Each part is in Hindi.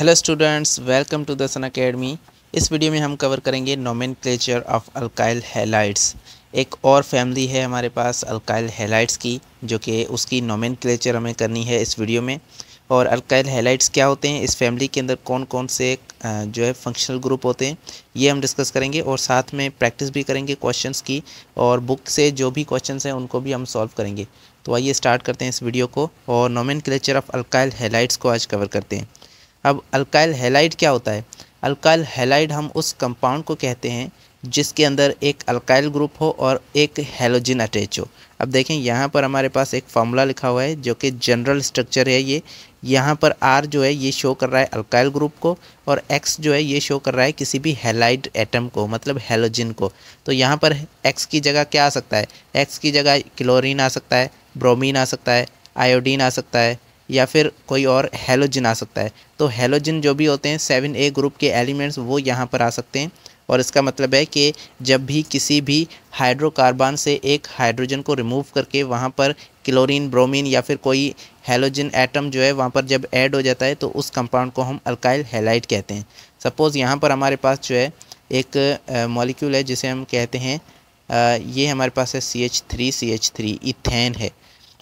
Hello students welcome to the Sun Academy इस वीडियो में हम कवर करेंगे नोमेन ऑफ़ अल्काइल हेलाइट्स एक और फैमिली है हमारे पास अल्काइल हेलाइट्स की, जो कि उसकी नोमेन हमें करनी है इस वीडियो में। और अल्काइल हेलाइट्स क्या होते हैं? इस फैमिली के अंदर कौन कौन से जो है फंक्शनल ग्रुप होते हैं, ये हम डिस्कस करेंगे। और साथ में प्रैक्टिस भी करेंगे क्वेश्चंस की, और बुक से जो भी क्वेश्चंस हैं, उनको भी हम सॉल्व करेंगे। तो आइए स्टार्ट करते हैं इस वीडियो को। और नोमेन ऑफ़ अल्काइल हेलाइट्स को आज कवर करते हैं। अब अल्काइल हेलाइड क्या होता है? अल्काइल हेलाइड हम उस कंपाउंड को कहते हैं, जिसके अंदर एक अल्काइल ग्रुप हो और एक हेलोजिन अटैच हो। अब देखें, यहाँ पर हमारे पास एक फार्मूला लिखा हुआ है, जो कि जनरल स्ट्रक्चर है ये। यहाँ पर आर जो है, ये शो कर रहा है अल्काइल ग्रुप को, और एक्स जो है, ये शो कर रहा है किसी भी हेलाइड एटम को मतलब हेलोजिन को। तो यहाँ पर एक्स की जगह क्या आ सकता है? एक्स की जगह क्लोरीन आ सकता है ब्रोमीन आ सकता है आयोडीन आ सकता है या फिर कोई और हेलोजिन आ सकता है। तो हेलोजिन जो भी होते हैं सेवन ए ग्रुप के एलिमेंट्स वो यहाँ पर आ सकते हैं। और इसका मतलब है कि जब भी किसी भी हाइड्रोकार्बन से एक हाइड्रोजन को रिमूव करके वहाँ पर क्लोरीन ब्रोमीन या फिर कोई हेलोजन एटम जो है वहाँ पर जब ऐड हो जाता है तो उस कंपाउंड को हम अल्काइल हेलाइट कहते हैं। सपोज़ यहाँ पर हमारे पास जो है एक मॉलिक्यूल है जिसे हम कहते हैं आ, ये हमारे पास है C H three C H three ethane है।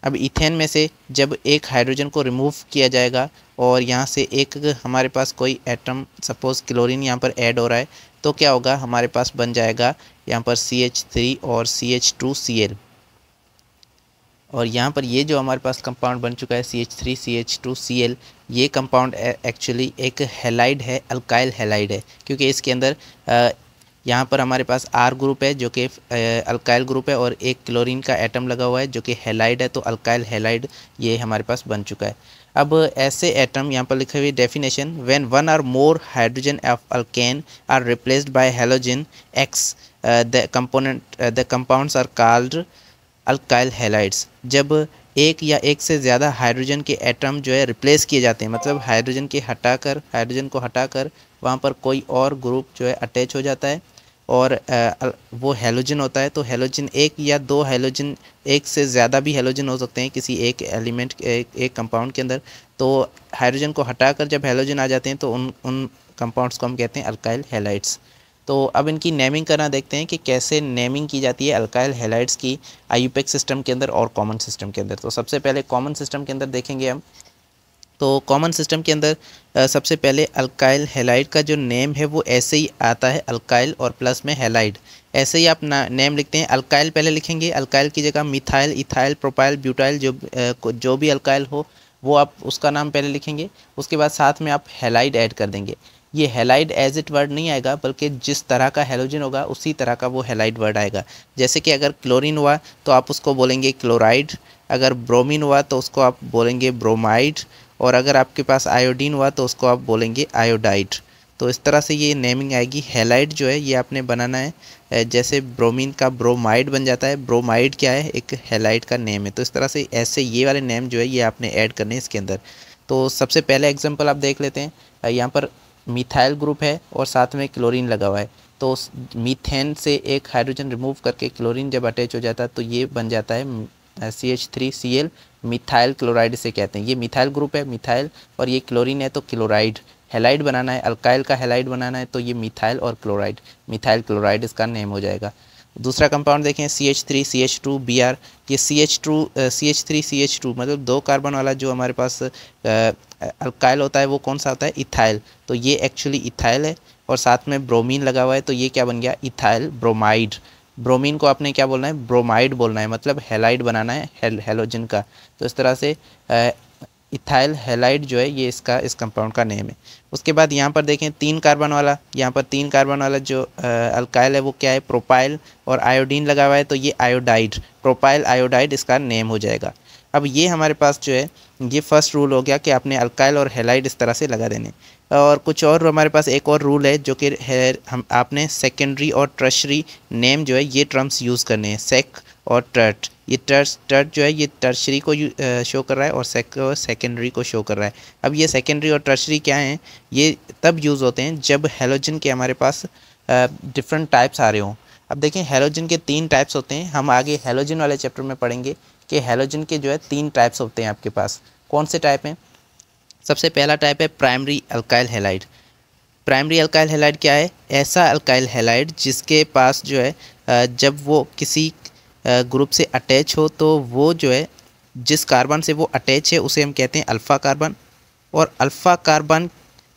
अब इथेन में से जब एक हाइड्रोजन को रिमूव किया जाएगा और यहाँ से एक हमारे पास कोई एटम सपोज़ क्लोरीन यहाँ पर ऐड हो रहा है तो क्या होगा? हमारे पास बन जाएगा यहाँ पर सी एच थ्री और C H two C L और यहाँ पर ये जो हमारे पास कंपाउंड बन चुका है C H three C H two C L ये कंपाउंड एक्चुअली एक हेलाइड है अल्काइल हेलाइड है, क्योंकि इसके अंदर यहाँ पर हमारे पास आर ग्रुप है, जो कि अल्काइल ग्रुप है और एक क्लोरीन का एटम लगा हुआ है, जो कि हेलाइड है तो अल्काइल हेलाइड ये हमारे पास बन चुका है। अब ऐसे एटम यहाँ पर लिखे हुए definition when one or more hydrogen of alkane are replaced by halogen X the component the compounds are called alkyl halides जब एक या एक से ज़्यादा हाइड्रोजन के एटम जो है रिप्लेस किए जाते हैं मतलब हाइड्रोजन के हटाकर हाइड्रोजन को हटाकर, वहाँ पर कोई और ग्रुप जो है अटैच हो जाता है। और वो हेलोजन होता है तो हेलोजन एक या दो हेलोजन एक से ज़्यादा भी हेलोजन हो सकते हैं किसी एक एलिमेंट एक, एक कंपाउंड के अंदर। तो हाइड्रोजन को हटाकर जब हेलोजन आ जाते हैं तो उन उन कंपाउंड्स को हम कहते हैं अल्काइल हेलाइट्स तो अब इनकी नेमिंग करना देखते हैं कि कैसे नेमिंग की जाती है अल्काइल हेलाइट्स की आईयूपेक सिस्टम के अंदर और कॉमन सिस्टम के अंदर। तो सबसे पहले कॉमन सिस्टम के अंदर देखेंगे हम। तो कॉमन सिस्टम के अंदर सबसे पहले अल्काइल हेलाइड का जो नेम है, वो ऐसे ही आता है अल्काइल और प्लस में हेलाइड ऐसे ही आप ना नेम लिखते हैं अल्काइल पहले लिखेंगे अल्काइल की जगह मिथाइल इथाइल प्रोपाइल ब्यूटाइल जो जो भी अल्काइल हो, वो आप उसका नाम पहले लिखेंगे, उसके बाद साथ में आप हेलाइड ऐड कर देंगे। ये हेलाइड एज इट वर्ड नहीं आएगा, बल्कि जिस तरह का हेलोजन होगा, उसी तरह का वो हेलाइड वर्ड आएगा। जैसे कि अगर क्लोरीन हुआ तो आप उसको बोलेंगे क्लोराइड अगर ब्रोमीन हुआ तो उसको आप बोलेंगे ब्रोमाइड और अगर आपके पास आयोडीन हुआ तो उसको आप बोलेंगे आयोडाइड तो इस तरह से ये नेमिंग आएगी. हेलाइड जो है, ये आपने बनाना है. जैसे ब्रोमीन का ब्रोमाइड बन जाता है. ब्रोमाइड क्या है? एक हेलाइड का नेम है. तो इस तरह से ऐसे ये वाले नेम जो है, ये आपने ऐड करने हैं इसके अंदर. तो सबसे पहले एग्ज़ाम्पल आप देख लेते हैं. यहाँ पर मिथाइल ग्रुप है और साथ में क्लोरीन लगा हुआ है. तो मीथेन से एक हाइड्रोजन रिमूव करके क्लोरीन जब अटैच हो जाता है तो ये बन जाता है C H three C L methyl chloride से कहते हैं। ये मिथाइल ग्रुप है मिथाइल और ये क्लोरीन है तो क्लोराइड हेलाइड बनाना है अल्काइल का हेलाइड बनाना है तो ये मिथाइल और क्लोराइड मिथाइल क्लोराइड इसका नेम हो जाएगा। दूसरा कंपाउंड देखें C H three C H two B R ये C H two C H three C H two मतलब दो कार्बन वाला जो हमारे पास अल्काइल होता है, वो कौन सा होता है? इथाइल तो ये एक्चुअली इथाइल है, और साथ में ब्रोमीन लगा हुआ है तो ये क्या बन गया? इथाइल ब्रोमाइड ब्रोमीन को आपने क्या बोलना है? ब्रोमाइड बोलना है मतलब हेलाइड बनाना है हेल, हेलोजन का। तो इस तरह से इथाइल हेलाइड जो है ये इसका इस कंपाउंड का नेम है। उसके बाद यहाँ पर देखें तीन कार्बन वाला यहाँ पर तीन कार्बन वाला जो अल्काइल है वो क्या है? प्रोपाइल और आयोडीन लगा हुआ है तो ये आयोडाइड प्रोपाइल आयोडाइड इसका नेम हो जाएगा। अब ये हमारे पास जो है, ये फ़र्स्ट रूल हो गया कि आपने अल्काइल और हेलाइड इस तरह से लगा देने। और कुछ और हमारे पास एक और रूल है जो कि है, हम, आपने सेकेंडरी और ट्रशरी नेम जो है, ये टर्म्स यूज़ करने हैं। सेक और टर्ट ये टर्स टर्ट जो है, ये टर्शरी को शो कर रहा है और सेक सेकेंडरी को शो कर रहा है। अब ये सेकेंडरी और टर्शरी क्या हैं, ये तब यूज़ होते हैं जब हेलोजन के हमारे पास डिफरेंट टाइप्स आ रहे हों। अब देखें हेलोजन के तीन टाइप्स होते हैं। हम आगे हेलोजन वाले चैप्टर में पढ़ेंगे। कि हेलोजन के जो है तीन टाइप्स होते हैं आपके पास। कौन से टाइप हैं? सबसे पहला टाइप है primary alkyl halide primary alkyl halide क्या है? ऐसा अल्काइल हेलाइड जिसके पास जो है जब वो किसी ग्रुप से अटैच हो तो वो जो है, जिस कार्बन से वो अटैच है, उसे हम कहते हैं अल्फ़ा कार्बन और अल्फ़ा कार्बन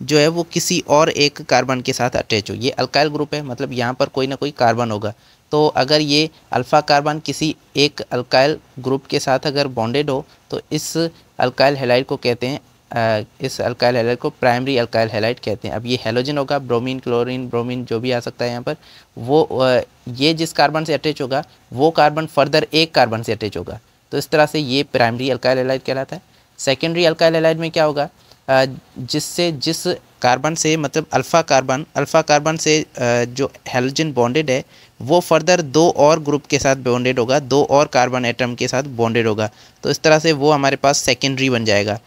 जो है, वो किसी और एक कार्बन के साथ अटैच हो। ये अल्काइल ग्रुप है मतलब यहाँ पर कोई ना कोई कार्बन होगा। तो अगर ये अल्फ़ा कार्बन किसी एक अल्काइल ग्रुप के साथ अगर बॉन्डेड हो तो इस अल्काइल हेलाइड को कहते हैं इस अल्काइल हेलाइड को प्राइमरी अल्काइल हेलाइड कहते हैं। अब ये हेलोजन होगा ब्रोमीन क्लोरीन ब्रोमीन जो भी आ सकता है यहाँ पर, वो ये जिस कार्बन से अटैच होगा, वो कार्बन फर्दर एक कार्बन से अटैच होगा। तो इस तरह से ये प्राइमरी अल्काइल हेलाइड कहलाता है। सेकेंडरी अल्काइल हेलाइड में क्या होगा जिससे, जिस कार्बन से मतलब अल्फ़ा कार्बन अल्फ़ा कार्बन से जो हेलोजन बॉन्डेड है वो फर्दर दो और ग्रुप के साथ बॉन्डेड होगा, दो और कार्बन एटम के साथ बॉन्डेड होगा। तो इस तरह से वो हमारे पास सेकेंडरी बन जाएगा।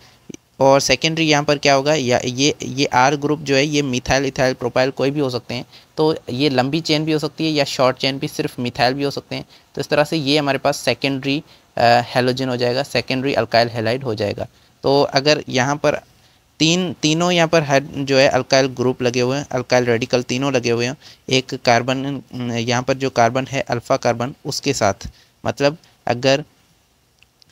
और सेकेंडरी यहाँ पर क्या होगा? या ये ये आर ग्रुप जो है, ये मिथाइल इथाइल प्रोपाइल कोई भी हो सकते हैं। तो ये लंबी चेन भी हो सकती है या शॉर्ट चेन भी सिर्फ़ मिथाइल भी हो सकते हैं। तो इस तरह से ये हमारे पास सेकेंडरी हेलोजन हो जाएगा सेकेंडरी अल्काइल हेलाइड हो जाएगा। तो अगर यहाँ पर तीन, तीनों यहाँ पर हेड जो है अल्काइल ग्रुप लगे हुए हैं अल्काइल रेडिकल तीनों लगे हुए हैं। एक कार्बन यहाँ पर जो कार्बन है अल्फ़ा कार्बन उसके साथ। मतलब अगर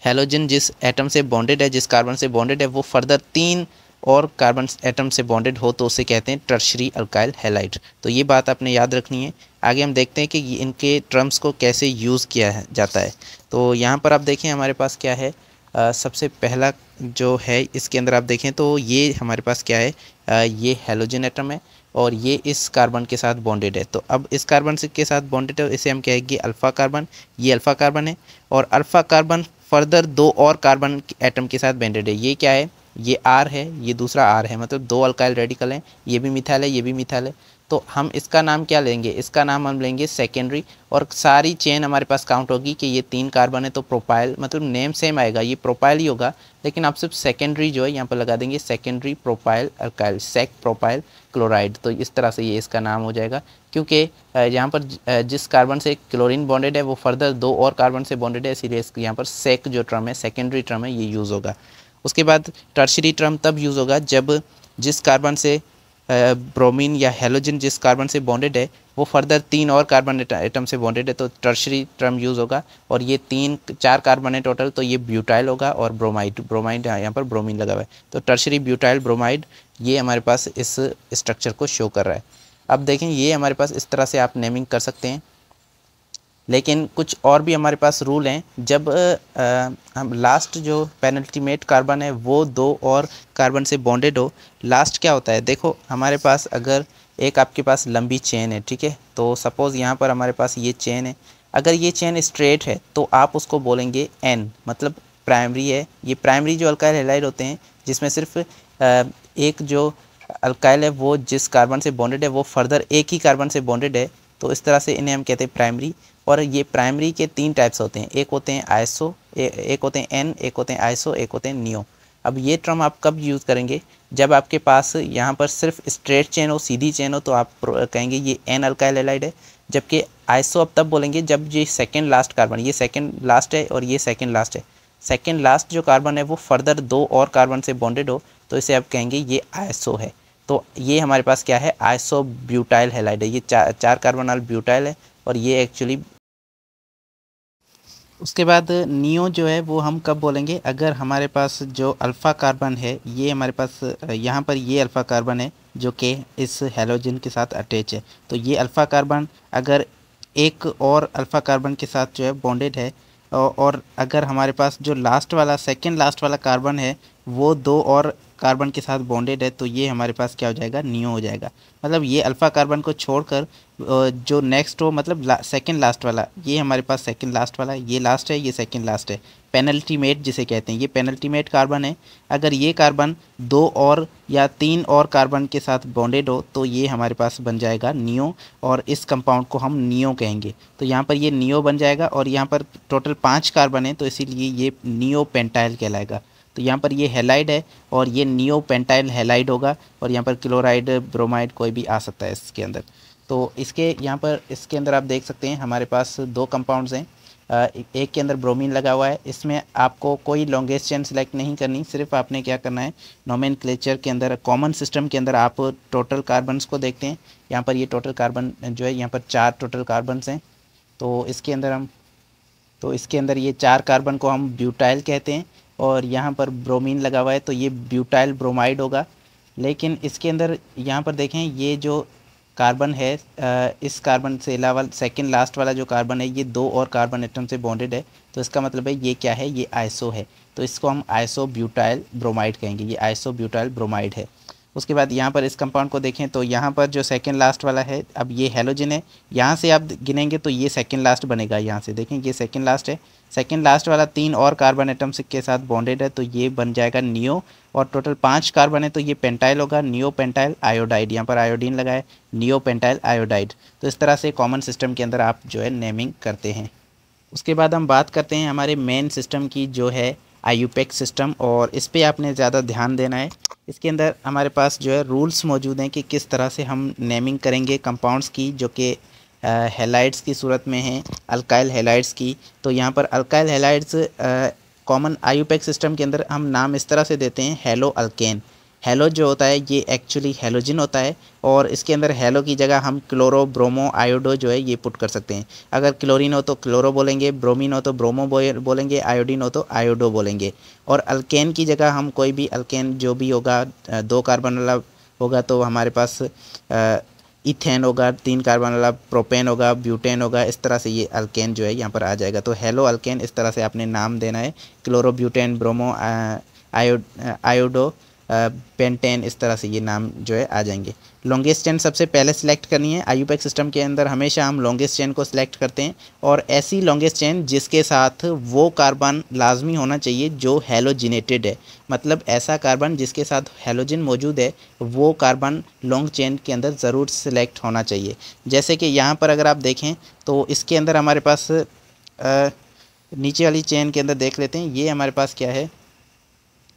हेलोजन जिस एटम से बॉन्डेड है, जिस कार्बन से बॉन्डेड है, वो फर्दर तीन और कार्बन एटम से बॉन्डेड हो तो उसे कहते हैं टर्शरी अल्काइल हेलाइड तो ये बात आपने याद रखनी है। आगे हम देखते हैं कि इनके टर्म्स को कैसे यूज़ किया जाता है। तो यहाँ पर आप देखें हमारे पास क्या है? सबसे पहला जो है इसके अंदर आप देखें तो ये हमारे पास क्या है? आ, ये हेलोजन एटम है और ये इस कार्बन के साथ बॉन्डेड है। तो अब इस कार्बन के साथ बॉन्डेड है इसे हम कहेंगे अल्फ़ा कार्बन ये अल्फ़ा कार्बन है और अल्फ़ा कार्बन फर्दर दो और कार्बन एटम के साथ बॉन्डेड है। ये क्या है? ये आर है, ये दूसरा आर है मतलब दो अल्काइल रेडिकल हैं, ये भी मिथाइल है, ये भी मिथाइल है। तो हम इसका नाम क्या लेंगे? इसका नाम हम लेंगे सेकेंडरी और सारी चेन हमारे पास काउंट होगी कि ये तीन कार्बन है तो प्रोपाइल मतलब नेम सेम आएगा, ये प्रोपाइल ही होगा, लेकिन आप सिर्फ़ सेकेंडरी जो है, यहाँ पर लगा देंगे secondary propyl alkyl sec propyl chloride तो इस तरह से ये इसका नाम हो जाएगा, क्योंकि यहाँ पर जिस कार्बन से क्लोरीन बॉन्डेड है, वो फर्दर दो और कार्बन से बॉन्डेड है, इसीलिए यहाँ पर सेक जो टर्म है सेकेंडरी टर्म है, ये यूज़ होगा। उसके बाद टर्शरी टर्म तब यूज़ होगा जब जिस कार्बन से ब्रोमीन या हेलोजन जिस कार्बन से बॉन्डेड है, वो फर्दर तीन और कार्बन आइटम से बॉन्डेड है तो टर्शरी टर्म यूज़ होगा। और ये तीन, चार कार्बन है टोटल तो ये ब्यूटाइल होगा और ब्रोमाइड ब्रोमाइड यहाँ पर ब्रोमीन लगा हुआ है। तो टर्शरी ब्यूटाइल ब्रोमाइड ये हमारे पास इस स्ट्रक्चर को शो कर रहा है। अब देखें, ये हमारे पास इस तरह से आप नेमिंग कर सकते हैं। लेकिन कुछ और भी हमारे पास रूल हैं। जब आ, हम लास्ट जो पेनल्टीमेट कार्बन है वो दो और कार्बन से बॉन्डेड हो लास्ट क्या होता है? देखो हमारे पास अगर एक आपके पास लंबी चेन है ठीक है? तो सपोज़ यहाँ पर हमारे पास ये चेन है। अगर ये चेन स्ट्रेट है तो आप उसको बोलेंगे एन मतलब प्राइमरी है। ये प्राइमरी जो अल्काइल हेलाइड होते हैं जिसमें सिर्फ़ एक जो अल्काइल है वो जिस कार्बन से बॉन्डेड है वो फर्दर एक ही कार्बन से बॉन्डेड है। तो इस तरह से इन्हें हम कहते हैं प्राइमरी और ये प्राइमरी के तीन टाइप्स होते हैं। एक होते हैं ए, एक होते हैं एन एक होते हैं आइसो एक होते हैं नियो अब ये टर्म आप कब यूज़ करेंगे? जब आपके पास यहाँ पर सिर्फ़ स्ट्रेट चेन हो सीधी चेन हो तो आप कहेंगे ये एन अल्काइल एलाइड है। जबकि आइसो अब तब बोलेंगे जब ये सेकेंड लास्ट कार्बन ये सेकेंड लास्ट है और ये सेकेंड लास्ट है। सेकेंड लास्ट जो कार्बन है वो फर्दर दो और कार्बन से बॉन्डेड हो तो इसे आप कहेंगे ये आइसो है। तो ये हमारे पास क्या है? आइसो ब्यूटाइल हेलाइड है। ये चार चार कार्बन वाल ब्यूटाइल है और ये एक्चुअली उसके बाद नियो जो है, वो हम कब बोलेंगे? अगर हमारे पास जो अल्फ़ा कार्बन है, ये हमारे पास, यहाँ पर ये अल्फ़ा कार्बन है, जो कि इस हेलोजन के साथ अटैच है। तो ये अल्फ़ा कार्बन, अगर एक और अल्फ़ा कार्बन के साथ जो है बॉन्डेड है और अगर हमारे पास जो लास्ट वाला सेकेंड लास्ट वाला कार्बन है, वो दो और कार्बन के साथ बॉन्डेड है तो ये हमारे पास क्या हो जाएगा? नियो हो जाएगा। मतलब ये अल्फ़ा कार्बन को छोड़कर जो नेक्स्ट हो मतलब ला, सेकेंड लास्ट वाला ये हमारे पास सेकेंड लास्ट वाला ये लास्ट है ये सेकेंड लास्ट है। पेनल्टीमेट जिसे कहते हैं ये पेनल्टीमेट कार्बन है। अगर ये कार्बन दो और या तीन और कार्बन के साथ बॉन्डेड हो तो ये हमारे पास बन जाएगा नियो और इस कंपाउंड को हम नियो कहेंगे। तो यहाँ पर ये नियो बन जाएगा और यहाँ पर टोटल पाँच कार्बन है तो इसीलिए ये नियो पेंटाइल कहलाएगा। तो यहाँ पर ये हेलाइड है और ये नियो पेंटाइल हेलाइड होगा और यहाँ पर क्लोराइड, ब्रोमाइड कोई भी आ सकता है इसके अंदर। तो इसके, यहाँ पर इसके अंदर आप देख सकते हैं हमारे पास दो कंपाउंड्स हैं। एक के अंदर ब्रोमीन लगा हुआ है। इसमें आपको कोई लॉन्गेस्ट चेन सेलेक्ट नहीं करनी, सिर्फ़ आपने क्या करना है नोमेन के अंदर कॉमन सिस्टम के अंदर आप टोटल कार्बन्स को देखते हैं। यहाँ पर ये टोटल कार्बन जो है, यहाँ पर चार टोटल कार्बन्स हैं। तो इसके अंदर हम तो इसके अंदर ये चार कार्बन को हम ब्यूटाइल कहते हैं। और यहाँ पर ब्रोमीन लगा हुआ है तो ये ब्यूटाइल ब्रोमाइड होगा। लेकिन इसके अंदर यहाँ पर देखें, ये जो कार्बन है इस कार्बन से अलावा सेकेंड लास्ट वाला जो कार्बन है, ये दो और कार्बन एटम से बॉन्डेड है। तो इसका मतलब है, ये क्या है? ये आइसो है। तो इसको हम आइसो ब्यूटाइल ब्रोमाइड कहेंगे। ये आइसो ब्यूटाइल ब्रोमाइड है। उसके बाद यहाँ पर इस कंपाउंड को देखें तो यहाँ पर जो सेकंड लास्ट वाला है, अब ये हेलोजन है। यहाँ से आप गिनेंगे तो ये सेकंड लास्ट बनेगा यहाँ से। देखें ये सेकंड लास्ट है। सेकंड लास्ट वाला तीन और कार्बन एटम्स के साथ बॉन्डेड है तो ये बन जाएगा नियो और टोटल पाँच कार्बन है तो ये पेंटाइल होगा। नियो पेंटाइल आयोडाइड यहाँ पर आयोडीन लगा है। नियो पेंटाइल आयोडाइड तो इस तरह से कॉमन सिस्टम के अंदर आप जो है नेमिंग करते हैं। उसके बाद हम बात करते हैं हमारे मेन सिस्टम की, जो है आईयूपेक सिस्टम और इस पर आपने ज़्यादा ध्यान देना है। इसके अंदर हमारे पास जो है रूल्स मौजूद हैं कि किस तरह से हम नेमिंग करेंगे कंपाउंड्स की, जो कि हेलाइड्स की सूरत में हैं अल्काइल हेलाइड्स की। तो यहाँ पर alkyl halides common IUPAC system के अंदर हम नाम इस तरह से देते हैं हेलो अल्केन हेलो जो होता है, ये एक्चुअली हेलोजिन होता है और इसके अंदर हेलो की जगह हम क्लोरो ब्रोमो आयोडो जो है, ये पुट कर सकते हैं। अगर क्लोरीन हो तो क्लोरो बोलेंगे ब्रोमीन हो तो ब्रोमो बोलेंगे आयोडीन हो तो आयोडो बोलेंगे। और अल्केन की जगह हम कोई भी अल्केन जो भी होगा, दो कार्बन वाला होगा तो हमारे पास इथेन होगा, तीन कार्बन वाला प्रोपेन होगा ब्यूटेन होगा, इस तरह से ये अल्केन जो है, यहाँ पर आ जाएगा। तो हेलो अल्केन इस तरह से आपने नाम देना है क्लोरो ब्यूटेन ब्रोमो आयो आयोडो पेंटेन इस तरह से ये नाम जो है आ जाएँगे। लॉन्गेस्ट चेन सबसे पहले सिलेक्ट करनी है। आयुपेक सिस्टम के अंदर हमेशा हम लॉन्गेस्ट चेन को सिलेक्ट करते हैं और ऐसी लॉन्गेस्ट चेन जिसके साथ वो कार्बन लाजमी होना चाहिए जो हेलोजिनेटेड है। मतलब ऐसा कार्बन जिसके साथ हेलोजिन मौजूद है वो कार्बन लॉन्ग चेन के अंदर ज़रूर सिलेक्ट होना चाहिए। जैसे कि यहाँ पर अगर आप देखें तो इसके अंदर हमारे पास आ, नीचे वाली चेन के अंदर देख लेते हैं। ये हमारे पास क्या है?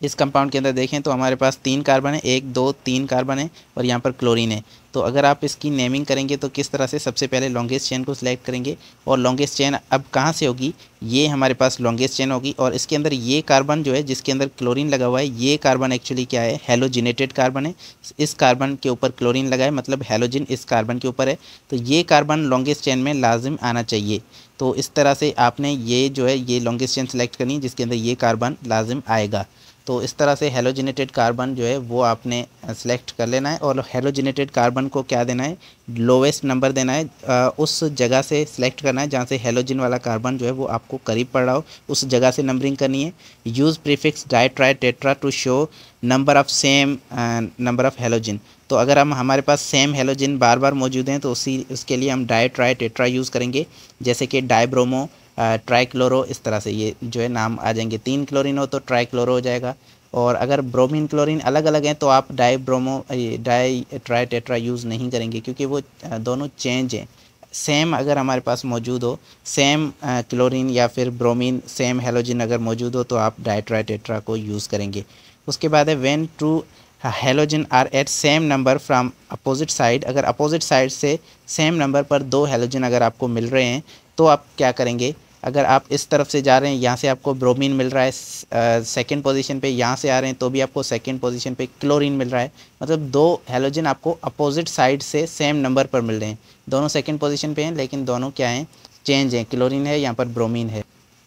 इस कंपाउंड के अंदर देखें तो हमारे पास तीन कार्बन है, एक, दो, तीन कार्बन है और यहाँ पर क्लोरीन है। तो अगर आप इसकी नेमिंग करेंगे तो किस तरह से सबसे पहले लॉन्गेस्ट चेन को सिलेक्ट करेंगे और लॉन्गेस्ट चेन अब कहाँ से होगी? ये हमारे पास लॉन्गेस्ट चेन होगी और इसके अंदर ये कार्बन जो है, जिसके अंदर क्लोरीन लगा हुआ है, ये कार्बन एक्चुअली क्या है? हेलोजिनेटेड कार्बन है। इस कार्बन के ऊपर क्लोरीन लगा है मतलब हेलोजिन इस कार्बन के ऊपर है। तो ये कार्बन लॉन्गेस्ट चेन में लाजिम आना चाहिए। तो इस तरह से आपने ये जो है, ये लॉन्गेस्ट चेन सेलेक्ट करनी जिसके अंदर ये कार्बन लाजिम आएगा। तो इस तरह से हेलोजिनेटेड कार्बन जो है, वो आपने सेलेक्ट कर लेना है और हेलोजिनेटेड कार्बन को क्या देना है? लोवेस्ट नंबर देना है। उस जगह से सिलेक्ट करना है जहाँ से हेलोजिन वाला कार्बन जो है, वो आपको करीब पड़ रहा हो। उस जगह से नंबरिंग करनी है। Use prefix di tri tetra to show number of same number of halogen तो अगर हम, हमारे पास सेम हेलोजिन बार बार मौजूद हैं तो उसी, उसके लिए हम डाई ट्राई टेट्रा यूज़ करेंगे। जैसे कि डाइब्रोमो ट्राइक्लोरो, इस तरह से ये जो है नाम आ जाएँगे। तीन क्लोरीन हो तो ट्राइक्लोरो हो जाएगा। और अगर ब्रोमीन क्लोरीन अलग अलग हैं तो आप di bromo di tri tetra use नहीं करेंगे क्योंकि वो दोनों चेंज हैं। सेम अगर हमारे पास मौजूद हो, सेम क्लोरीन या फिर ब्रोमीन, सेम हेलोजिन अगर मौजूद हो तो आप डाई ट्राई टेट्रा को यूज़ करेंगे। उसके बाद है when two halogen are at same number from opposite side. अगर अपोजिट साइड से सेम नंबर पर दो हेलोजिन अगर आपको मिल रहे हैं तो आप क्या करेंगे? अगर आप इस तरफ़ से जा रहे हैं, यहाँ से आपको ब्रोमीन मिल रहा है सेकेंड पोजीशन पे यहाँ से आ रहे हैं तो भी आपको सेकेंड पोजीशन पे क्लोरीन मिल रहा है। मतलब दो हेलोजन आपको अपोजिट साइड से सेम नंबर पर मिल रहे हैं। दोनों सेकेंड पोजीशन पे हैं, लेकिन दोनों क्या हैं चेंज हैं। क्लोरीन है, यहाँ पर ब्रोमीन है।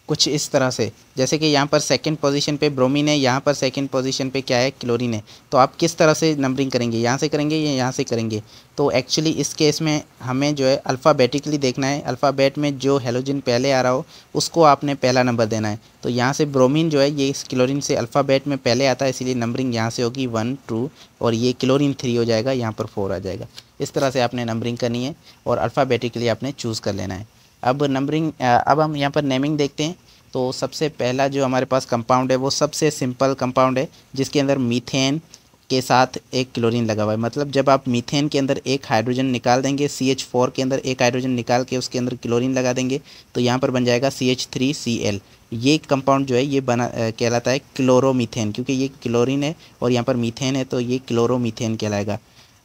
कुछ इस तरह से। जैसे कि यहाँ पर सेकंड पोजीशन पे ब्रोमीन है, यहाँ पर सेकंड पोजीशन पे क्या है? क्लोरीन है। तो आप किस तरह से नंबरिंग करेंगे? यहाँ से करेंगे या यहाँ से करेंगे? तो एक्चुअली इस केस में हमें जो है अल्फ़ाबेटिकली देखना है। अल्फ़ाबेट में जो हेलोजिन पहले आ रहा हो, उसको आपने पहला नंबर देना है। तो यहाँ से ब्रोमीन जो है, ये क्लोरीन से अल्फ़ाबेट में पहले आता है, इसीलिए नंबरिंग यहाँ से होगी वन टू और ये क्लोरीन थ्री हो जाएगा, यहाँ पर फोर आ जाएगा। इस तरह से आपने नंबरिंग करनी है और अल्फ़ाबेटिकली आपने चूज़ कर लेना है। अब नंबरिंग अब हम यहाँ पर नेमिंग देखते हैं। तो सबसे पहला जो हमारे पास कंपाउंड है, वो सबसे सिंपल कंपाउंड है, जिसके अंदर मीथेन के साथ एक क्लोरीन लगा हुआ है। मतलब जब आप मीथेन के अंदर एक हाइड्रोजन निकाल देंगे सी एच फोर के अंदर एक हाइड्रोजन निकाल के उसके अंदर क्लोरीन लगा देंगे तो यहाँ पर बन जाएगा C H three C L ये कंपाउंड जो है, ये बना कहलाता है क्लोरोमीथेन क्योंकि ये क्लोरीन है और यहाँ पर मीथेन है तो ये क्लोरोमीथेन कहलाएगा।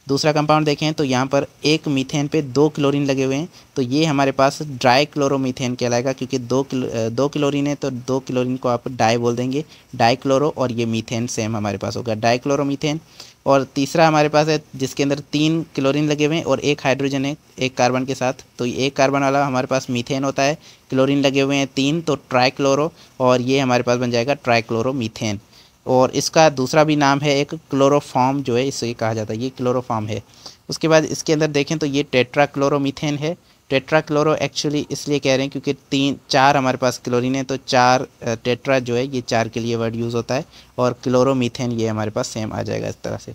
दूसरा कंपाउंड देखें तो यहाँ पर एक मीथेन पे दो क्लोरीन लगे हुए हैं। तो ये हमारे पास ड्राई क्लोरोमीथेन कहलाएगा क्योंकि दो दो क्लोरीन है तो दो क्लोरीन को आप डाई बोल देंगे। डाई क्लोरो और ये मीथेन सेम हमारे पास होगा। डाई क्लोरोमीथेन और तीसरा हमारे पास है जिसके अंदर तीन क्लोरीन लगे हुए हैं और एक हाइड्रोजन है, एक कार्बन के साथ। तो एक कार्बन वाला हमारे पास मीथेन होता है क्लोरीन लगे हुए हैं तीन तो ट्राईक्लोरो और ये हमारे पास बन जाएगा मीथेन और इसका दूसरा भी नाम है एक क्लोरोफॉर्म जो है, इसे कहा जाता है, ये क्लोरोफॉर्म है। उसके बाद इसके अंदर देखें तो ये टेट्रा क्लोरोमीथेन है। टेट्रा क्लोरो एक्चुअली इसलिए कह रहे हैं क्योंकि तीन, चार हमारे पास क्लोरीन है तो चार टेट्रा जो है, ये चार के लिए वर्ड यूज़ होता है और क्लोरोमीथेन ये हमारे पास सेम आ जाएगा इस तरह से।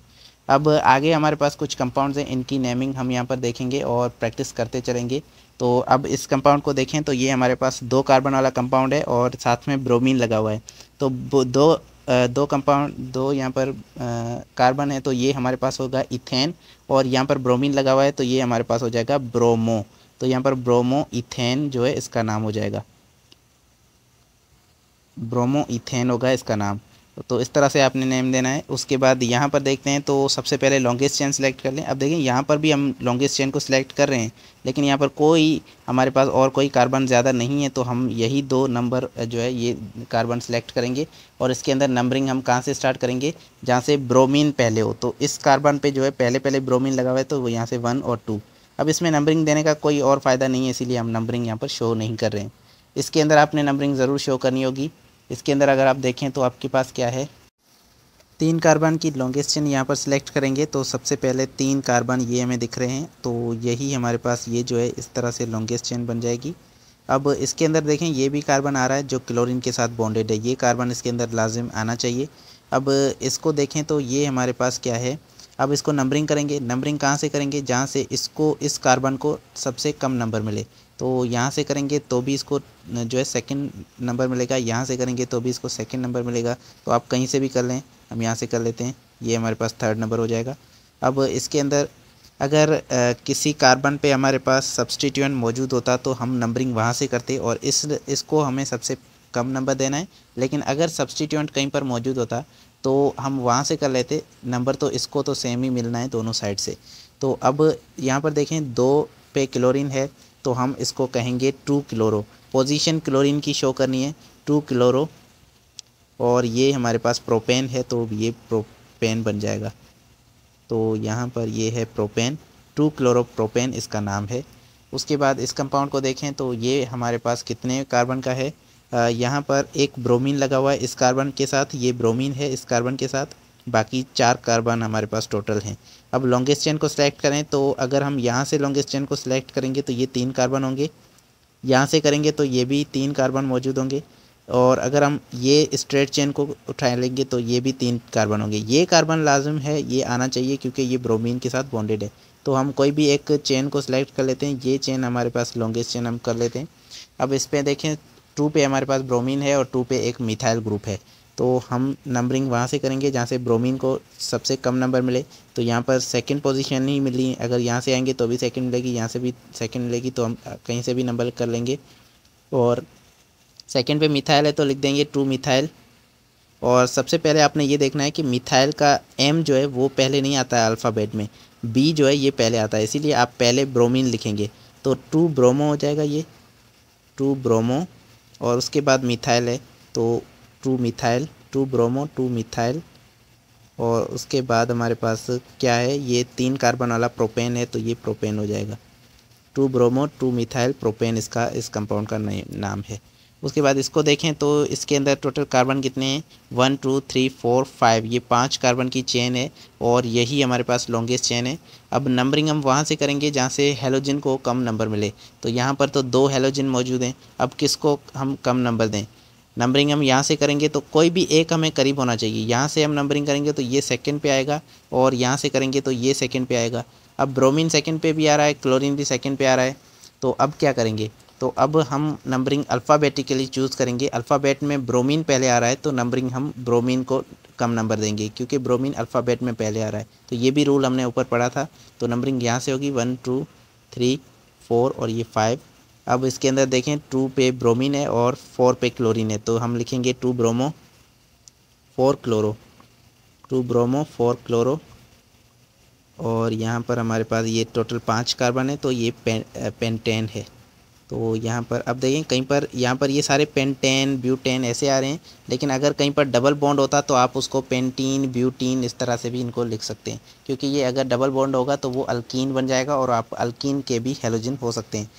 अब आगे हमारे पास कुछ कंपाउंड्स हैं, इनकी नेमिंग हम यहाँ पर देखेंगे और प्रैक्टिस करते चलेंगे। तो अब इस कंपाउंड को देखें तो ये हमारे पास दो कार्बन वाला कंपाउंड है और साथ में ब्रोमीन लगा हुआ है। तो दो दो कंपाउंड, दो यहाँ पर कार्बन है तो ये हमारे पास होगा इथेन, और यहाँ पर ब्रोमीन लगा हुआ है तो ये हमारे पास हो जाएगा ब्रोमो। तो यहाँ पर ब्रोमो इथेन जो है, इसका नाम हो जाएगा। ब्रोमो इथेन होगा इसका नाम। तो इस तरह से आपने नेम देना है। उसके बाद यहाँ पर देखते हैं तो सबसे पहले लॉन्गेस्ट चेन सेलेक्ट कर लें। अब देखें यहाँ पर भी हम लॉन्गेस्ट चेन को सिलेक्ट कर रहे हैं, लेकिन यहाँ पर कोई हमारे पास और कोई कार्बन ज़्यादा नहीं है तो हम यही दो नंबर जो है, ये कार्बन सेलेक्ट करेंगे और इसके अंदर नंबरिंग हम कहाँ से स्टार्ट करेंगे? जहाँ से ब्रोमीन पहले हो। तो इस कार्बन पर जो है, पहले पहले ब्रोमीन लगा हुआ है तो वो यहाँ से वन और टू अब इसमें नंबरिंग देने का कोई और फ़ायदा नहीं है, इसीलिए हम नंबरिंग यहाँ पर शो नहीं कर रहे हैं। इसके अंदर आपने नंबरिंग ज़रूर शो करनी होगी। इसके अंदर अगर आप देखें तो आपके पास क्या है? तीन कार्बन की लॉन्गेस्ट चेन यहाँ पर सिलेक्ट करेंगे तो सबसे पहले तीन कार्बन ये हमें दिख रहे हैं तो यही हमारे पास ये जो है, इस तरह से लॉन्गेस्ट चेन बन जाएगी। अब इसके अंदर देखें, ये भी कार्बन आ रहा है, जो क्लोरीन के साथ बॉन्डेड है, ये कार्बन इसके अंदर लाजिम आना चाहिए। अब इसको देखें तो ये हमारे पास क्या है? अब इसको नंबरिंग करेंगे। नंबरिंग कहाँ से करेंगे? जहाँ से इसको, इस कार्बन को सबसे कम नंबर मिले। तो यहाँ से करेंगे तो भी इसको जो है सेकंड नंबर मिलेगा यहाँ से करेंगे तो भी इसको सेकंड नंबर मिलेगा। तो आप कहीं से भी कर लें हम यहाँ से कर लेते हैं ये हमारे पास थर्ड नंबर हो जाएगा। अब इसके अंदर अगर आ, किसी कार्बन पे हमारे पास सब्सटीट्यूएंट मौजूद होता तो हम नंबरिंग वहाँ से करते और इस इसको हमें सबसे कम नंबर देना है। लेकिन अगर सब्सटीट्यूएंट कहीं पर मौजूद होता तो हम वहाँ से कर लेते नंबर तो इसको तो सेम ही मिलना है दोनों साइड से। तो अब यहाँ पर देखें दो पे क्लोरीन है तो हम इसको कहेंगे टू क्लोरो। पोजीशन क्लोरीन की शो करनी है, टू क्लोरो। और ये हमारे पास प्रोपेन है तो ये प्रोपेन बन जाएगा। तो यहाँ पर ये है प्रोपेन टू क्लोरो प्रोपेन इसका नाम है। उसके बाद इस कंपाउंड को देखें तो ये हमारे पास कितने कार्बन का है? यहाँ पर एक ब्रोमीन लगा हुआ है इस कार्बन के साथ, ये ब्रोमीन है इस कार्बन के साथ। बाकी चार कार्बन हमारे पास टोटल हैं। अब लॉन्गेस्ट चेन को सिलेक्ट करें तो अगर हम यहाँ से लॉन्गेस्ट चेन को सिलेक्ट करेंगे तो ये तीन कार्बन होंगे। यहाँ से करेंगे तो ये भी तीन कार्बन मौजूद होंगे। और अगर हम ये स्ट्रेट चेन को उठा लेंगे तो ये भी तीन कार्बन होंगे। ये कार्बन लाजम है, ये आना चाहिए, क्योंकि ये ब्रोमीन के साथ बॉन्डेड है। तो हम कोई भी एक चेन को सिलेक्ट कर लेते हैं, ये चेन हमारे पास लॉन्गेस्ट चेन हम कर लेते हैं। अब इस पर देखें टू पे हमारे पास ब्रोमीन है और टू पे एक मिथाइल ग्रुप है। तो हम नंबरिंग वहाँ से करेंगे जहाँ से ब्रोमीन को सबसे कम नंबर मिले। तो यहाँ पर सेकंड पोजीशन नहीं मिली। अगर यहाँ से आएँगे तो भी सेकंड मिलेगी, यहाँ से भी सेकंड मिलेगी तो हम कहीं से भी नंबर कर लेंगे। और सेकंड पे मिथाइल है तो लिख देंगे टू मिथाइल और सबसे पहले आपने ये देखना है कि मिथाइल का एम जो है वो पहले नहीं आता है अल्फ़ाबेट में। बी जो है ये पहले आता है, इसीलिए आप पहले ब्रोमीन लिखेंगे। तो टू ब्रोमो हो जाएगा ये। टू ब्रोमो और उसके बाद मिथाइल है। तो two methyl two bromo two methyl और उसके बाद हमारे पास क्या है? ये तीन कार्बन वाला प्रोपेन है तो ये प्रोपेन हो जाएगा। Two bromo two methyl propane इसका, इस कंपाउंड का नाम है। उसके बाद इसको देखें तो इसके अंदर टोटल कार्बन कितने हैं? One two three four five ये पाँच कार्बन की चेन है और यही हमारे पास लॉन्गेस्ट चेन है। अब नंबरिंग हम वहाँ से करेंगे जहाँ से हेलोजन को कम नंबर मिले। तो यहाँ पर तो दो हेलोजन मौजूद हैं। अब किसको हम कम नंबर दें? नंबरिंग हम यहाँ से करेंगे तो कोई भी एक हमें करीब होना चाहिए। यहाँ से हम नंबरिंग करेंगे तो ये सेकंड पे आएगा और यहाँ से करेंगे तो ये सेकंड पे आएगा। अब ब्रोमीन सेकंड पे भी आ रहा है क्लोरीन भी सेकंड पे आ रहा है। तो अब क्या करेंगे? तो अब हम नंबरिंग अल्फ़ाबेटिकली चूज़ करेंगे। अल्फ़ाबेट में ब्रोमीन पहले आ रहा है तो नंबरिंग हम ब्रोमीन को कम नंबर देंगे, क्योंकि ब्रोमीन अल्फ़ाबेट में पहले आ रहा है। तो ये भी रूल हमने ऊपर पढ़ा था। तो नंबरिंग यहाँ से होगी वन टू थ्री फोर और ये फाइव अब इसके अंदर देखें टू पे ब्रोमीन है और फोर पे क्लोरीन है। तो हम लिखेंगे two bromo four chloro two bromo four chloro और यहाँ पर हमारे पास ये टोटल पाँच कार्बन है तो ये पेंटेन है। तो यहाँ पर, अब देखें, कहीं पर, यहाँ पर ये सारे पेंटेन ब्यूटेन ऐसे आ रहे हैं, लेकिन अगर कहीं पर डबल बॉन्ड होता तो आप उसको पेंटीन ब्यूटीन इस तरह से भी इनको लिख सकते हैं। क्योंकि ये अगर डबल बॉन्ड होगा तो वो अल्कीन बन जाएगा और आप अल्कीन के भी हेलोजिन हो सकते हैं।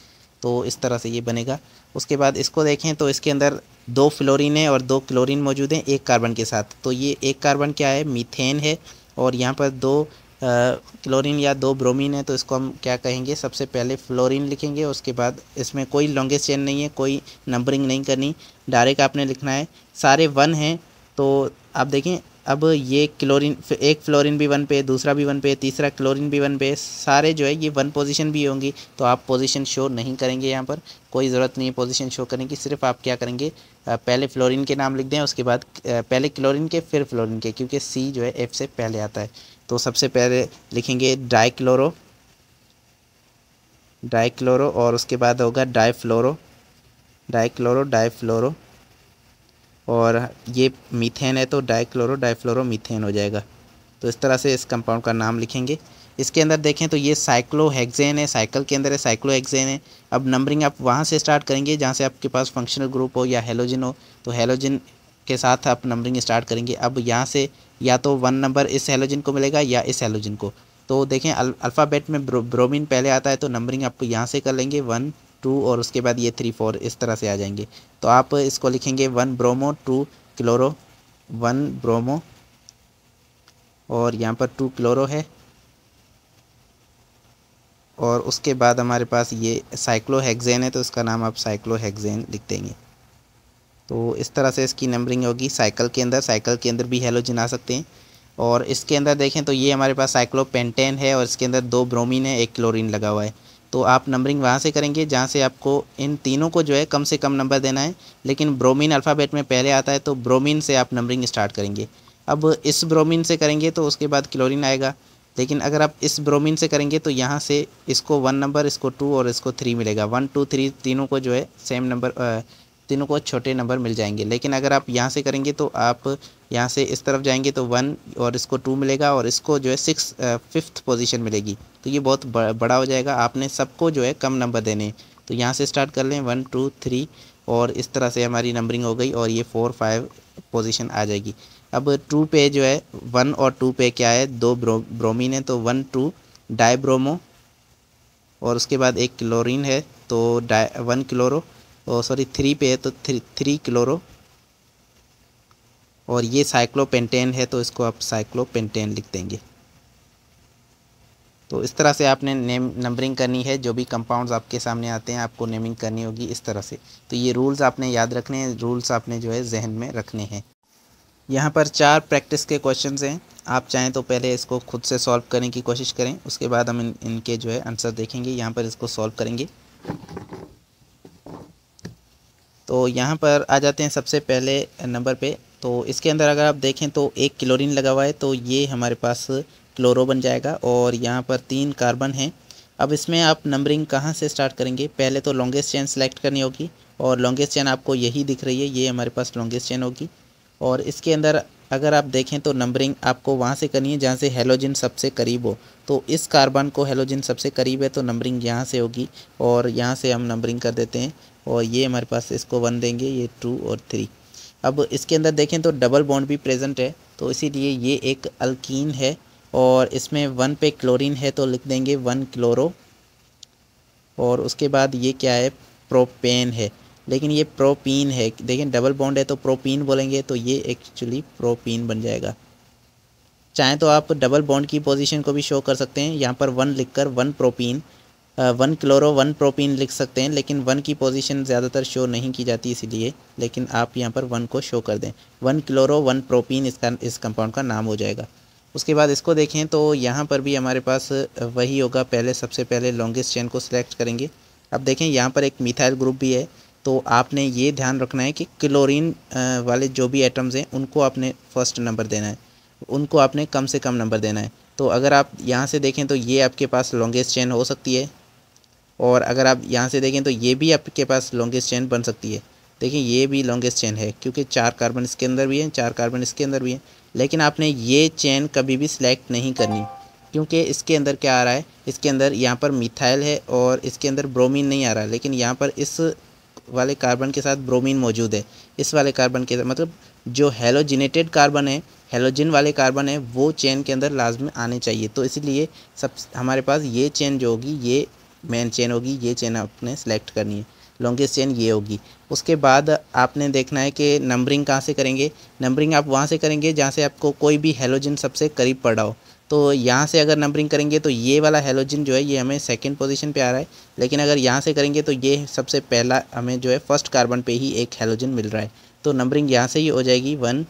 तो इस तरह से ये बनेगा। उसके बाद इसको देखें तो इसके अंदर दो फ्लोरिन है और दो क्लोरीन मौजूद हैं एक कार्बन के साथ। तो ये एक कार्बन क्या है? मीथेन है और यहाँ पर दो क्लोरीन या दो ब्रोमीन है तो इसको हम क्या कहेंगे? सबसे पहले फ्लोरीन लिखेंगे, उसके बाद इसमें कोई लॉन्गेस्ट चेन नहीं है, कोई नंबरिंग नहीं करनी। डायरेक्ट आपने लिखना है। सारे वन हैं तो आप देखें अब ये क्लोरीन एक फ्लोरीन भी वन पे, दूसरा भी वन पे, तीसरा क्लोरीन भी वन पे, सारे जो है ये वन पोजीशन भी होंगी। तो आप पोजीशन शो नहीं करेंगे यहाँ पर। कोई ज़रूरत नहीं है पोजीशन शो करने की, सिर्फ़ आप क्या करेंगे पहले फ्लोरीन के नाम लिख दें, उसके बाद पहले क्लोरीन के, फिर फ्लोरीन के, क्योंकि सी जो है एफ़ से पहले आता है। तो सबसे पहले लिखेंगे डाइक्लोरो डाइक्लोरो, और उसके बाद होगा डाईफ्लोरो डाइक्लोरो डाईफ्लोरो और ये मीथेन है तो डाइक्लोरो डाइफ्लोरो मीथेन हो जाएगा। तो इस तरह से इस कंपाउंड का नाम लिखेंगे। इसके अंदर देखें तो ये साइक्लोहेक्सेन है साइकिल के अंदर है साइक्लोहेक्सेन है। अब नंबरिंग आप वहाँ से स्टार्ट करेंगे जहाँ से आपके पास फंक्शनल ग्रुप हो या हेलोजिन हो तो हेलोजिन के साथ आप नंबरिंग स्टार्ट करेंगे। अब यहाँ से या तो वन नंबर इस हेलोजिन को मिलेगा या इस हेलोजिन को। तो देखें अल्फ़ाबेट में ब्रोमिन पहले आता है तो नंबरिंग आप यहाँ से कर लेंगे। वन टू और उसके बाद ये थ्री फोर इस तरह से आ जाएँगे। तो आप इसको लिखेंगे one bromo two chloro one bromo और यहाँ पर टू क्लोरो है। और उसके बाद हमारे पास ये साइक्लोहेक्सेन है तो इसका नाम आप साइक्लोहेक्सेन लिख देंगे। तो इस तरह से इसकी नंबरिंग होगी। साइकिल के अंदर साइकिल के अंदर भी हेलोजिन आ सकते हैं। और इसके अंदर देखें तो ये हमारे पास साइक्लोपेंटेन है और इसके अंदर दो ब्रोमीन है, एक क्लोरीन लगा हुआ है। तो आप नंबरिंग वहाँ से करेंगे, जहाँ से आपको इन तीनों को जो है कम से कम नंबर देना है। लेकिन ब्रोमीन अल्फ़ाबेट में पहले आता है तो ब्रोमीन से आप नंबरिंग स्टार्ट करेंगे। अब इस ब्रोमीन से करेंगे तो उसके बाद क्लोरीन आएगा। लेकिन अगर आप इस ब्रोमीन से करेंगे तो यहाँ से इसको वन नंबर इसको टू और इसको थ्री मिलेगा। वन टू थ्री तीनों को जो है सेम नंबर तीनों को छोटे नंबर मिल जाएँगे। लेकिन अगर आप यहाँ से करेंगे तो आप यहाँ से इस तरफ़ जाएँगे तो वन और इसको टू मिलेगा और इसको जो है सिक्स फिफ्थ पोजीशन मिलेगी। तो ये बहुत बड़ा हो जाएगा। आपने सबको जो है कम नंबर देने तो यहाँ से स्टार्ट कर लें। वन, टू, थ्री और इस तरह से हमारी नंबरिंग हो गई और ये फोर, फाइव पोजीशन आ जाएगी। अब टू पे जो है, वन और टू पे क्या है? दो ब्रो, ब्रोमीन है तो वन, टू डाईब्रोमो और उसके बाद एक क्लोरीन है तो डाई वन क्लोरो और सॉरी, थ्री पे है तो थ्री थ्री क्लोरो और ये साइक्लोपेंटेन है तो इसको आप साइक्लोपेंटेन लिख देंगे। तो इस तरह से आपने नेम नंबरिंग करनी है जो भी कंपाउंड्स आपके सामने आते हैं आपको नेमिंग करनी होगी इस तरह से। तो ये रूल्स आपने याद रखने हैं रूल्स आपने जो है जहन में रखने हैं। यहाँ पर चार प्रैक्टिस के क्वेश्चन हैं। आप चाहें तो पहले इसको खुद से सॉल्व करने की कोशिश करें उसके बाद हम इन, इनके जो है आंसर देखेंगे। यहाँ पर इसको सॉल्व करेंगे। तो यहाँ पर आ जाते हैं सबसे पहले नंबर पे। तो इसके अंदर अगर आप देखें तो एक क्लोरीन लगा हुआ है तो ये हमारे पास क्लोरो बन जाएगा और यहाँ पर तीन कार्बन हैं। अब इसमें आप नंबरिंग कहाँ से स्टार्ट करेंगे? पहले तो लॉन्गेस्ट चेन सेलेक्ट करनी होगी और लॉन्गेस्ट चेन आपको यही दिख रही है, ये हमारे पास लॉन्गेस्ट चेन होगी। और इसके अंदर अगर आप देखें तो नंबरिंग आपको वहाँ से करनी है जहाँ से हेलोजिन सबसे करीब हो। तो इस कार्बन को हेलोजिन सबसे करीब है तो नंबरिंग यहाँ से होगी और यहाँ से हम नंबरिंग कर देते हैं और ये हमारे पास इसको वन देंगे, ये टू और थ्री अब इसके अंदर देखें तो डबल बॉन्ड भी प्रेजेंट है तो इसीलिए ये एक अल्कीन है। और इसमें वन पे क्लोरीन है तो लिख देंगे वन क्लोरो और उसके बाद ये क्या है? प्रोपेन है। लेकिन ये प्रोपीन है। देखें डबल बॉन्ड है तो प्रोपीन बोलेंगे तो ये एक्चुअली प्रोपीन बन जाएगा। चाहें तो आप डबल बॉन्ड की पोजीशन को भी शो कर सकते हैं। यहाँ पर वन लिखकर one propene one chloro one propene लिख सकते हैं। लेकिन वन की पोजीशन ज़्यादातर शो नहीं की जाती इसीलिए, लेकिन आप यहाँ पर वन को शो कर दें। वन क्लोरो वन प्रोपीन इसका, इस कंपाउंड का नाम हो जाएगा। उसके बाद इसको देखें तो यहाँ पर भी हमारे पास वही होगा। पहले, सबसे पहले लॉन्गेस्ट चेन को सिलेक्ट करेंगे। अब देखें, यहाँ पर एक मिथाइल ग्रुप भी है। तो आपने ये ध्यान रखना है कि क्लोरीन वाले जो भी एटम्स हैं, उनको आपने फ़र्स्ट नंबर देना है। उनको आपने कम से कम नंबर देना है। तो अगर आप यहाँ से देखें तो ये आपके पास लॉन्गेस्ट चेन हो सकती है। और अगर आप यहाँ से देखें तो ये भी आपके पास लॉन्गेस्ट चेन बन सकती है। देखिए, ये भी लॉन्गेस्ट चेन है, क्योंकि चार कार्बन इसके अंदर भी हैं, चार कार्बन इसके अंदर भी हैं। लेकिन आपने ये चेन कभी भी सिलेक्ट नहीं करनी, क्योंकि इसके अंदर क्या आ रहा है? इसके अंदर यहाँ पर मिथाइल है और इसके अंदर ब्रोमीन नहीं आ रहा, लेकिन यहाँ पर इस वाले कार्बन के साथ ब्रोमीन मौजूद है। इस वाले कार्बन के मतलब जो हेलोजिनेटेड कार्बन है हेलोजिन वाले कार्बन है, वो चेन के अंदर लाजमी आने चाहिए। तो इसलिए सब, हमारे पास ये चेन जो होगी, ये मेन चेन होगी, ये चेन आपने सेलेक्ट करनी है। लॉन्गेस्ट चेन ये होगी। उसके बाद आपने देखना है कि नंबरिंग कहाँ से करेंगे? नंबरिंग आप वहाँ से करेंगे जहाँ से आपको कोई भी हेलोजिन सबसे करीब पड़ा हो। तो यहाँ से अगर नंबरिंग करेंगे तो ये वाला हेलोजिन जो है, ये हमें सेकंड पोजीशन पे आ रहा है। लेकिन अगर यहाँ से करेंगे तो ये सबसे पहला हमें जो है फ़र्स्ट कार्बन पे ही एक हेलोजिन मिल रहा है। तो नंबरिंग यहाँ से ही हो जाएगी वन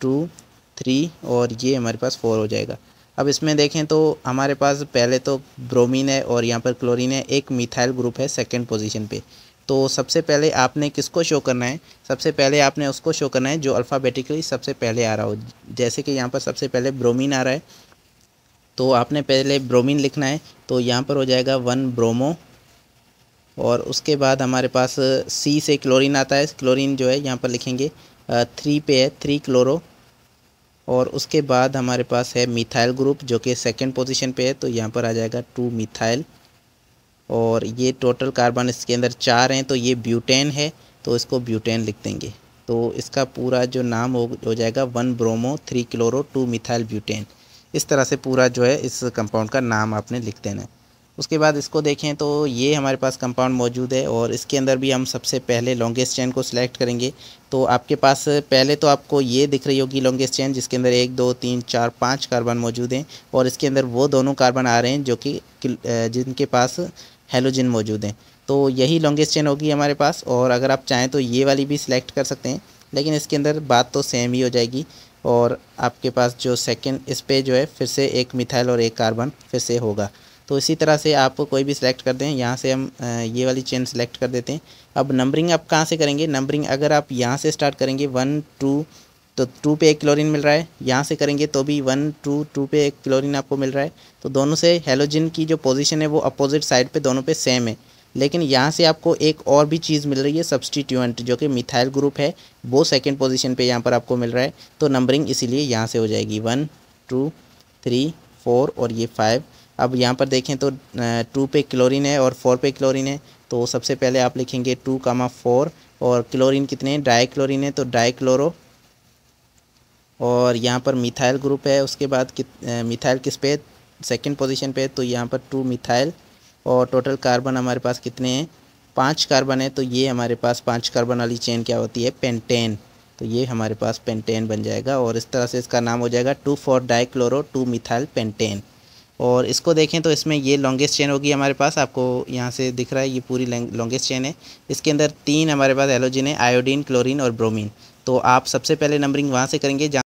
टू थ्री और ये हमारे पास फोर हो जाएगा। अब इसमें देखें तो हमारे पास पहले तो ब्रोमीन है और यहाँ पर क्लोरीन है। एक मिथाइल ग्रुप है सेकेंड पोजिशन पर तो सबसे पहले आपने किसको शो करना है? सबसे पहले आपने उसको शो करना है जो अल्फ़ाबेटिकली सबसे पहले आ रहा हो। जैसे कि यहाँ पर सबसे पहले ब्रोमीन आ रहा है तो आपने पहले ब्रोमीन लिखना है तो यहाँ पर हो जाएगा वन ब्रोमो और उसके बाद हमारे पास सी से क्लोरीन आता है। क्लोरीन जो है, यहाँ पर लिखेंगे थ्री पे है थ्री क्लोरो और उसके बाद हमारे पास है मिथाइल ग्रुप जो कि सेकंड पोजीशन पे है तो यहाँ पर आ जाएगा टू मिथाइल और ये टोटल कार्बन इसके अंदर चार हैं तो ये ब्यूटेन है तो इसको ब्यूटेन लिख देंगे। तो इसका पूरा जो नाम हो हो जाएगा one bromo three chloro two methyl butane इस तरह से पूरा जो है, इस कंपाउंड का नाम आपने लिख देना है। उसके बाद इसको देखें तो ये हमारे पास कंपाउंड मौजूद है, और इसके अंदर भी हम सबसे पहले लॉन्गेस्ट चैन को सिलेक्ट करेंगे। तो आपके पास पहले तो आपको ये दिख रही होगी लॉन्गेस्ट चैन जिसके अंदर एक, दो, तीन, चार, पाँच कार्बन मौजूद हैं, और इसके अंदर वो दोनों कार्बन आ रहे हैं, जो कि जिनके पास हेलोजिन मौजूद हैं। तो यही लॉन्गेस्ट चेन होगी हमारे पास और अगर आप चाहें तो ये वाली भी सिलेक्ट कर सकते हैं, लेकिन इसके अंदर बात तो सेम ही हो जाएगी और आपके पास जो सेकंड इस पे जो है फिर से एक मिथाइल और एक कार्बन फिर से होगा। तो इसी तरह से आप कोई भी सिलेक्ट कर दें, यहाँ से हम ये वाली चेन सेलेक्ट कर देते हैं। अब नंबरिंग आप कहाँ से करेंगे? नंबरिंग अगर आप यहाँ से स्टार्ट करेंगे वन टू तो टू पे एक क्लोरीन मिल रहा है। यहाँ से करेंगे तो भी वन टू टू पे एक क्लोरीन आपको मिल रहा है। तो दोनों से हेलोजिन की जो पोजीशन है वो अपोजिट साइड पे दोनों पे सेम है। लेकिन यहाँ से आपको एक और भी चीज़ मिल रही है सब्सटीट्यूएंट जो कि मिथाइल ग्रुप है। वो सेकेंड पोजिशन पर यहाँ पर आपको मिल रहा है। तो नंबरिंग इसीलिए यहाँ से हो जाएगी वन टू थ्री फोर और ये फाइव अब यहाँ पर देखें तो टू पे क्लोरीन है और फोर पे क्लोरीन है। तो सबसे पहले आप लिखेंगे टू कामा फोर और क्लोरीन कितने हैं? डाई क्लोरीन है। तो डाई क्लोरो और यहाँ पर मिथाइल ग्रुप है, उसके बाद कित मिथाइल किस पे? सेकंड पोजीशन पे तो यहाँ पर टू मिथाइल और टोटल कार्बन हमारे पास कितने हैं? पाँच कार्बन है तो ये हमारे पास पाँच कार्बन वाली चेन क्या होती है? पेंटेन तो ये हमारे पास पेंटेन बन जाएगा और इस तरह से इसका नाम हो जाएगा two four dichloro two methyl pentane और इसको देखें तो इसमें ये लॉन्गेस्ट चेन होगी हमारे पास, आपको यहाँ से दिख रहा है, ये पूरी लॉन्गेस्ट चेन है। इसके अंदर तीन हमारे पास एलोजिन है आयोडीन क्लोरीन और ब्रोमीन तो आप सबसे पहले नंबरिंग वहाँ से करेंगे